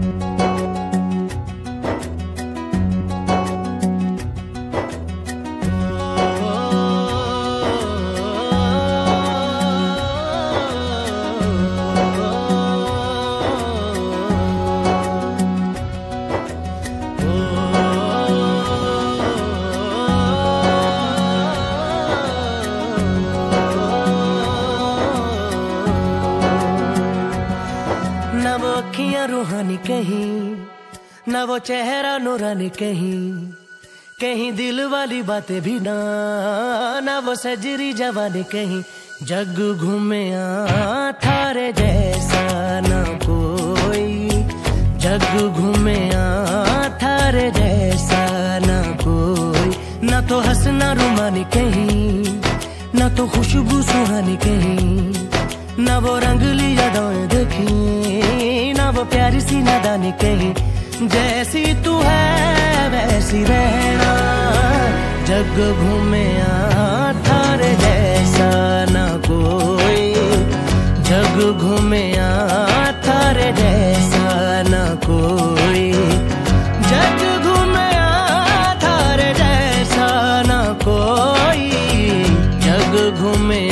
Bye. रूहानी कहीं, ना वो चेहरा नूरानी कहीं। कहीं दिल वाली बातें भी ना ना वो सजरी जवानी कहीं। जग घूमे थारे जैसा ना कोई। जग घूमे थारे जैसा ना कोई। ना तो हंसना रुमानी कहीं, ना तो खुशबू सुहानी कहीं। ना वो रंगली यादें देखी। जैसी नदा निकली जैसी तू है, वैसी रहना। जग घूमे थारे जैसा ना कोई। जग घूमे थारे जैसा ना कोई। जग घूमे थारे जैसा ना कोई। जग घूमे